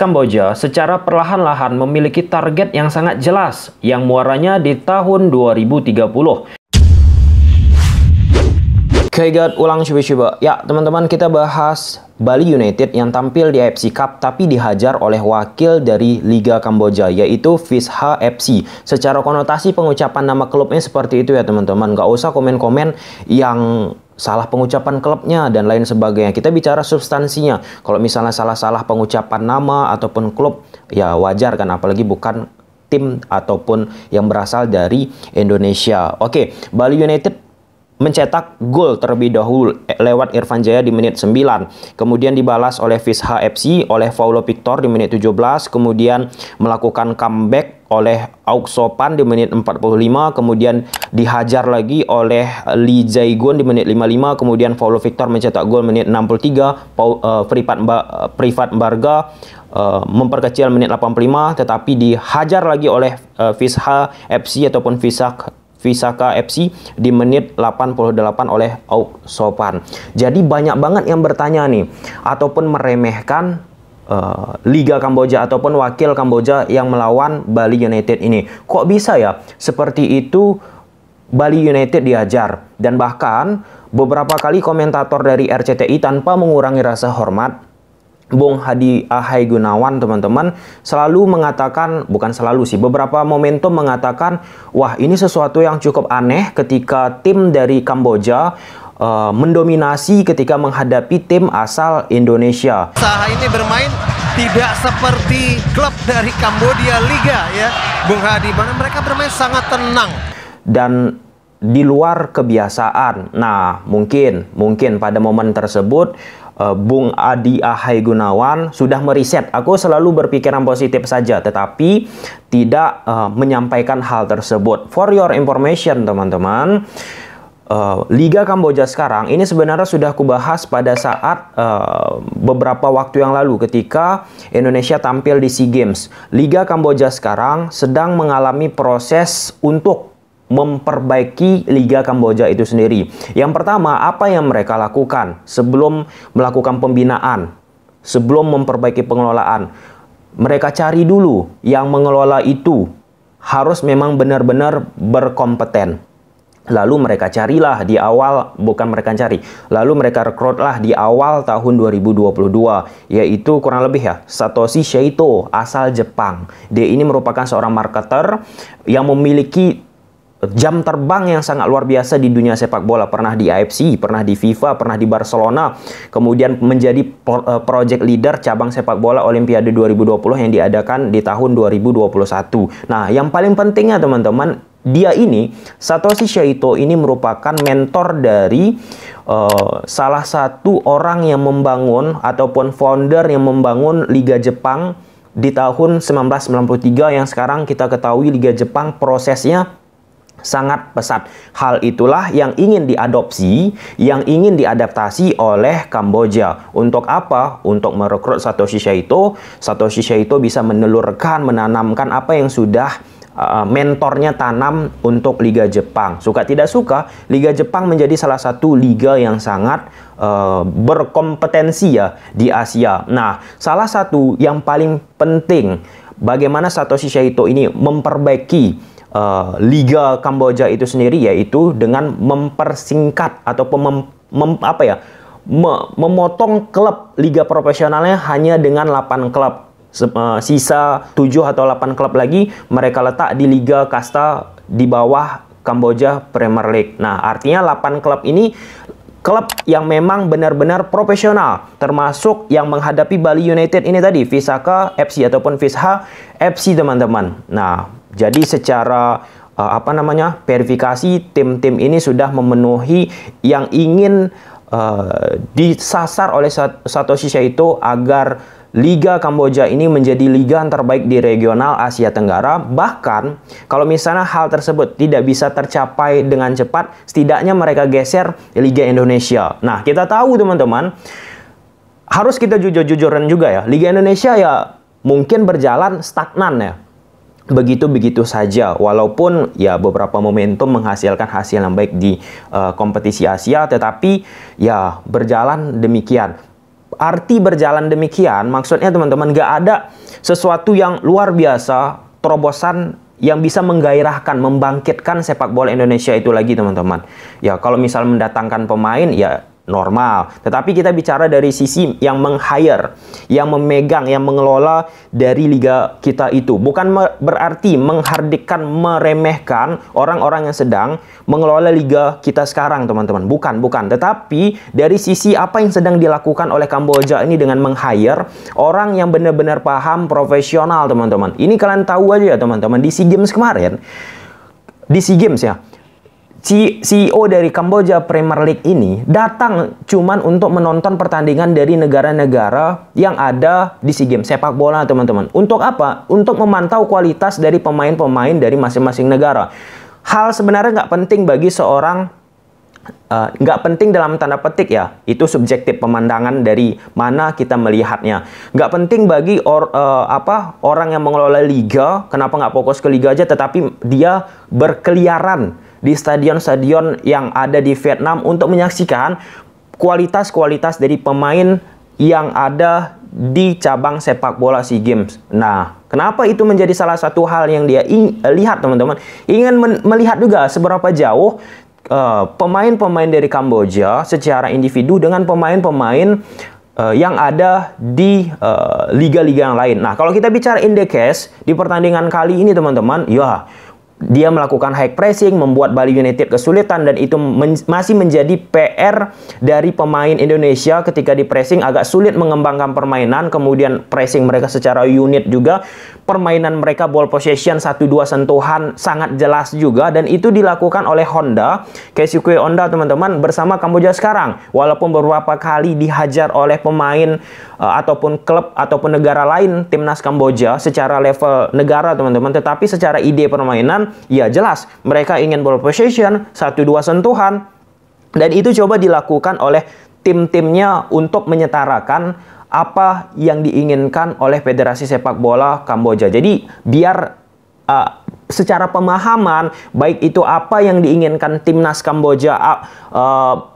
Kamboja secara perlahan-lahan memiliki target yang sangat jelas yang muaranya di tahun 2030. Oke okay, ulang coba-coba. Ya, teman-teman kita bahas Bali United yang tampil di AFC Cup tapi dihajar oleh wakil dari Liga Kamboja yaitu Visha FC. Secara konotasi pengucapan nama klubnya seperti itu ya teman-teman. Gak usah komen-komen yang salah pengucapan klubnya dan lain sebagainya. Kita bicara substansinya. Kalau misalnya salah-salah pengucapan nama ataupun klub ya wajar kan apalagi bukan tim ataupun yang berasal dari Indonesia. Oke, Bali United mencetak gol terlebih dahulu lewat Irfan Jaya di menit 9. Kemudian dibalas oleh Visha FC oleh Paulo Victor di menit 17. Kemudian melakukan comeback oleh Auksopan di menit 45. Kemudian dihajar lagi oleh Lee Jae-gun di menit 55. Kemudian Paulo Victor mencetak gol menit 63. Paul, uh, Privat, Mba, Privat Barga uh, memperkecil menit 85. Tetapi dihajar lagi oleh uh, Visha FC ataupun Visha Visaka FC di menit 88 oleh Auk Sopan. Jadi banyak banget yang bertanya nih ataupun meremehkan uh, Liga Kamboja ataupun wakil Kamboja yang melawan Bali United ini. Kok bisa ya seperti itu Bali United diajar dan bahkan beberapa kali komentator dari RCTI tanpa mengurangi rasa hormat Bung Hadi Ahai Gunawan teman-teman selalu mengatakan bukan selalu sih beberapa momentum mengatakan wah ini sesuatu yang cukup aneh ketika tim dari Kamboja uh, mendominasi ketika menghadapi tim asal Indonesia. Saha ini bermain tidak seperti klub dari Kamboja Liga ya Bung Hadi mana mereka bermain sangat tenang dan di luar kebiasaan. Nah, mungkin mungkin pada momen tersebut uh, Bung Adi Ahai Gunawan sudah meriset. Aku selalu berpikiran positif saja, tetapi tidak uh, menyampaikan hal tersebut. For your information, teman-teman. Uh, Liga Kamboja sekarang ini sebenarnya sudah kubahas pada saat uh, beberapa waktu yang lalu ketika Indonesia tampil di SEA Games. Liga Kamboja sekarang sedang mengalami proses untuk memperbaiki Liga Kamboja itu sendiri. Yang pertama, apa yang mereka lakukan sebelum melakukan pembinaan, sebelum memperbaiki pengelolaan? Mereka cari dulu yang mengelola itu harus memang benar-benar berkompeten. Lalu mereka carilah di awal, bukan mereka cari, lalu mereka rekrutlah di awal tahun 2022, yaitu kurang lebih ya, Satoshi Sheito asal Jepang. Dia ini merupakan seorang marketer yang memiliki jam terbang yang sangat luar biasa di dunia sepak bola. Pernah di AFC, pernah di FIFA, pernah di Barcelona. Kemudian menjadi eh, project leader cabang sepak bola Olimpiade 2020 yang diadakan di tahun 2021. Nah, yang paling pentingnya teman-teman, dia ini Satoshi Shaito ini merupakan mentor dari uh, salah satu orang yang membangun ataupun founder yang membangun Liga Jepang di tahun 1993 yang sekarang kita ketahui Liga Jepang prosesnya sangat pesat. Hal itulah yang ingin diadopsi, yang ingin diadaptasi oleh Kamboja. Untuk apa? Untuk merekrut Satoshi Shaito. Satoshi Shaito bisa menelurkan, menanamkan apa yang sudah uh, mentornya tanam untuk Liga Jepang. Suka tidak suka, Liga Jepang menjadi salah satu liga yang sangat uh, berkompetensi ya di Asia. Nah, salah satu yang paling penting bagaimana Satoshi Shaito ini memperbaiki uh, Liga Kamboja itu sendiri yaitu dengan mempersingkat ataupun mem, mem, apa ya me, memotong klub liga profesionalnya hanya dengan 8 klub uh, sisa 7 atau 8 klub lagi mereka letak di liga kasta di bawah Kamboja Premier League. Nah, artinya 8 klub ini klub yang memang benar-benar profesional termasuk yang menghadapi Bali United ini tadi Visaka FC ataupun Visha FC teman-teman. Nah, jadi secara uh, apa namanya verifikasi tim-tim ini sudah memenuhi yang ingin uh, disasar oleh Satoshi Saito agar Liga Kamboja ini menjadi liga terbaik di regional Asia Tenggara. Bahkan kalau misalnya hal tersebut tidak bisa tercapai dengan cepat, setidaknya mereka geser Liga Indonesia. Nah, kita tahu teman-teman, harus kita jujur-jujuran juga ya. Liga Indonesia ya mungkin berjalan stagnan ya begitu-begitu saja walaupun ya beberapa momentum menghasilkan hasil yang baik di uh, kompetisi Asia tetapi ya berjalan demikian berarti berjalan demikian, maksudnya teman-teman nggak ada sesuatu yang luar biasa, terobosan yang bisa menggairahkan, membangkitkan sepak bola Indonesia itu lagi teman-teman. Ya kalau misal mendatangkan pemain ya normal. Tetapi kita bicara dari sisi yang meng-hire, yang memegang, yang mengelola dari liga kita itu. Bukan berarti menghardikkan, meremehkan orang-orang yang sedang mengelola liga kita sekarang, teman-teman. Bukan, bukan. Tetapi dari sisi apa yang sedang dilakukan oleh Kamboja ini dengan meng-hire orang yang benar-benar paham, profesional, teman-teman. Ini kalian tahu aja ya, teman-teman. Di SEA Games kemarin, di SEA Games ya, CEO dari Kamboja Premier League ini datang cuman untuk menonton pertandingan dari negara-negara yang ada di SEA Games sepak bola teman-teman. Untuk apa? Untuk memantau kualitas dari pemain-pemain dari masing-masing negara. Hal sebenarnya nggak penting bagi seorang uh, nggak uh, penting dalam tanda petik ya itu subjektif pemandangan dari mana kita melihatnya nggak penting bagi or, uh, apa orang yang mengelola liga kenapa nggak fokus ke liga aja tetapi dia berkeliaran di stadion-stadion yang ada di Vietnam untuk menyaksikan kualitas-kualitas dari pemain yang ada di cabang sepak bola SEA Games. Nah, kenapa itu menjadi salah satu hal yang dia lihat teman-teman? Ingin melihat juga seberapa jauh uh, pemain-pemain uh, dari Kamboja secara individu dengan pemain-pemain uh, yang ada di uh, liga-liga uh, yang lain. Nah, kalau kita bicara indekes di pertandingan kali ini teman-teman, ya dia melakukan high pressing, membuat Bali United kesulitan dan itu men masih menjadi PR dari pemain Indonesia ketika di pressing agak sulit mengembangkan permainan, kemudian pressing mereka secara unit juga, permainan mereka ball possession 1-2 sentuhan sangat jelas juga dan itu dilakukan oleh Honda, Keisuke Honda teman-teman bersama Kamboja sekarang. Walaupun beberapa kali dihajar oleh pemain uh, ataupun klub ataupun negara lain timnas Kamboja secara level negara teman-teman, tetapi secara ide permainan ya jelas mereka ingin ball possession, satu dua sentuhan, dan itu coba dilakukan oleh tim-timnya untuk menyetarakan apa yang diinginkan oleh Federasi Sepak Bola Kamboja. Jadi biar uh, secara pemahaman baik itu apa yang diinginkan timnas Kamboja uh,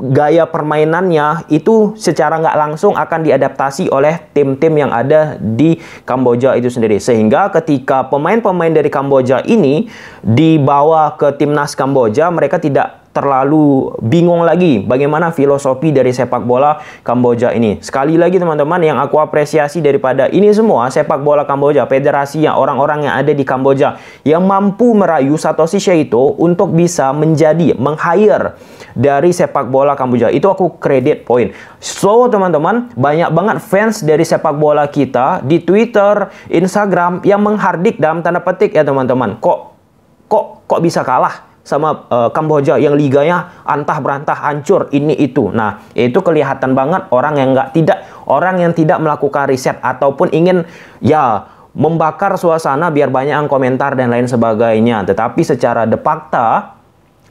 gaya permainannya itu secara nggak langsung akan diadaptasi oleh tim-tim yang ada di Kamboja itu sendiri. Sehingga ketika pemain-pemain dari Kamboja ini dibawa ke timnas Kamboja mereka tidak terlalu bingung lagi bagaimana filosofi dari sepak bola Kamboja ini. Sekali lagi teman-teman yang aku apresiasi daripada ini semua sepak bola Kamboja, federasi yang orang-orang yang ada di Kamboja yang mampu merayu Satoshi Shaito untuk bisa menjadi meng-hire dari sepak bola Kamboja. Itu aku kredit poin. So teman-teman, banyak banget fans dari sepak bola kita di Twitter, Instagram yang menghardik dalam tanda petik ya teman-teman. Kok kok kok bisa kalah? Sama uh, Kamboja yang liganya antah berantah hancur ini itu. Nah, itu kelihatan banget orang yang nggak tidak orang yang tidak melakukan riset ataupun ingin ya membakar suasana biar banyak yang komentar dan lain sebagainya. Tetapi secara de facto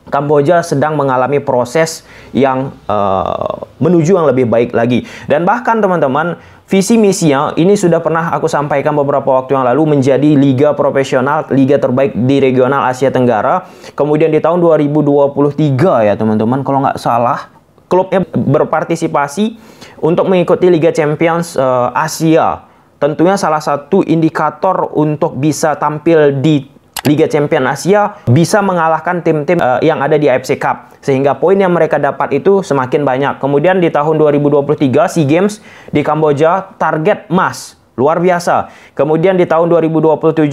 Kamboja sedang mengalami proses yang uh, menuju yang lebih baik lagi. Dan bahkan teman-teman, visi misinya ini sudah pernah aku sampaikan beberapa waktu yang lalu menjadi liga profesional, liga terbaik di regional Asia Tenggara. Kemudian di tahun 2023 ya teman-teman, kalau nggak salah, klubnya berpartisipasi untuk mengikuti Liga Champions uh, Asia. Tentunya salah satu indikator untuk bisa tampil di Liga Champion Asia bisa mengalahkan tim-tim uh, yang ada di AFC Cup sehingga poin yang mereka dapat itu semakin banyak. Kemudian di tahun 2023 SEA Games di Kamboja target emas luar biasa. Kemudian di tahun 2027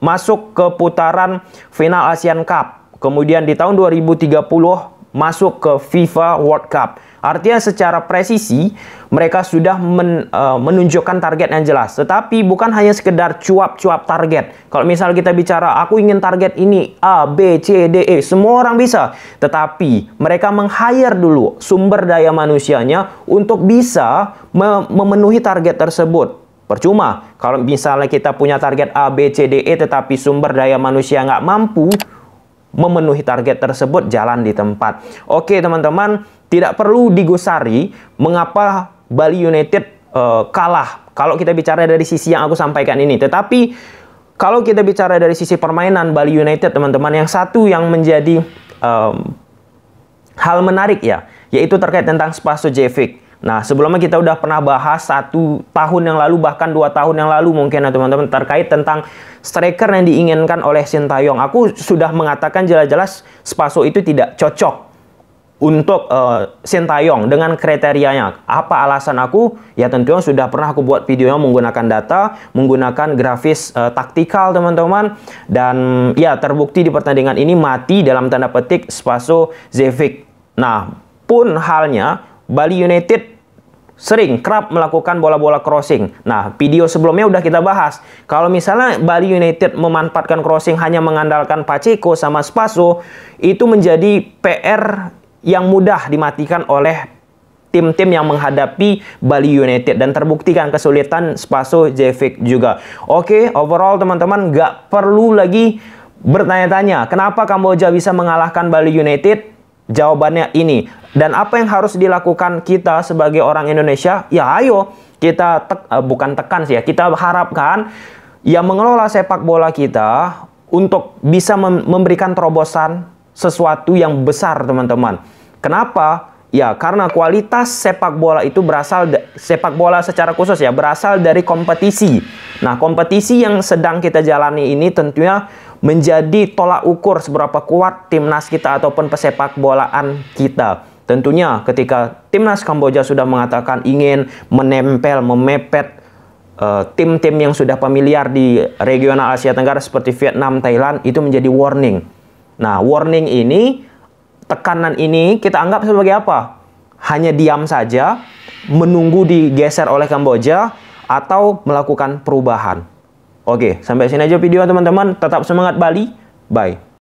masuk ke putaran final Asian Cup. Kemudian di tahun 2030 masuk ke FIFA World Cup. Artinya secara presisi mereka sudah men, uh, menunjukkan target yang jelas. Tetapi bukan hanya sekedar cuap-cuap target. Kalau misal kita bicara aku ingin target ini A, B, C, D, E, semua orang bisa. Tetapi mereka meng-hire dulu sumber daya manusianya untuk bisa me memenuhi target tersebut. Percuma kalau misalnya kita punya target A, B, C, D, E tetapi sumber daya manusia nggak mampu memenuhi target tersebut jalan di tempat. Oke teman-teman, tidak perlu digusari mengapa Bali United uh, kalah kalau kita bicara dari sisi yang aku sampaikan ini. Tetapi kalau kita bicara dari sisi permainan Bali United teman-teman yang satu yang menjadi um, hal menarik ya, yaitu terkait tentang Spaso Jevic. Nah, sebelumnya kita udah pernah bahas satu tahun yang lalu, bahkan dua tahun yang lalu mungkin ya teman-teman, terkait tentang striker yang diinginkan oleh Sintayong. Aku sudah mengatakan jelas-jelas Spaso itu tidak cocok untuk uh, Sintayong dengan kriterianya. Apa alasan aku? Ya tentunya sudah pernah aku buat videonya menggunakan data, menggunakan grafis uh, taktikal teman-teman. Dan ya terbukti di pertandingan ini mati dalam tanda petik Spaso Zevic. Nah, pun halnya Bali United sering kerap melakukan bola-bola crossing. Nah, video sebelumnya udah kita bahas. Kalau misalnya Bali United memanfaatkan crossing hanya mengandalkan Pacheco sama Spaso, itu menjadi PR yang mudah dimatikan oleh tim-tim yang menghadapi Bali United dan terbuktikan kesulitan Spaso Jevic juga. Oke, overall teman-teman nggak perlu lagi bertanya-tanya kenapa Kamboja bisa mengalahkan Bali United Jawabannya ini. Dan apa yang harus dilakukan kita sebagai orang Indonesia? Ya ayo kita tek, uh, bukan tekan sih ya. Kita harapkan yang mengelola sepak bola kita untuk bisa mem memberikan terobosan sesuatu yang besar, teman-teman. Kenapa? Ya, karena kualitas sepak bola itu berasal sepak bola secara khusus ya, berasal dari kompetisi. Nah, kompetisi yang sedang kita jalani ini tentunya menjadi tolak ukur seberapa kuat timnas kita ataupun pesepak bolaan kita. Tentunya ketika timnas Kamboja sudah mengatakan ingin menempel, memepet eh, tim-tim uh, yang sudah familiar di regional Asia Tenggara seperti Vietnam, Thailand itu menjadi warning. Nah, warning ini tekanan ini kita anggap sebagai apa? Hanya diam saja, menunggu digeser oleh Kamboja, atau melakukan perubahan. Oke, sampai sini aja video teman-teman. Tetap semangat Bali. Bye.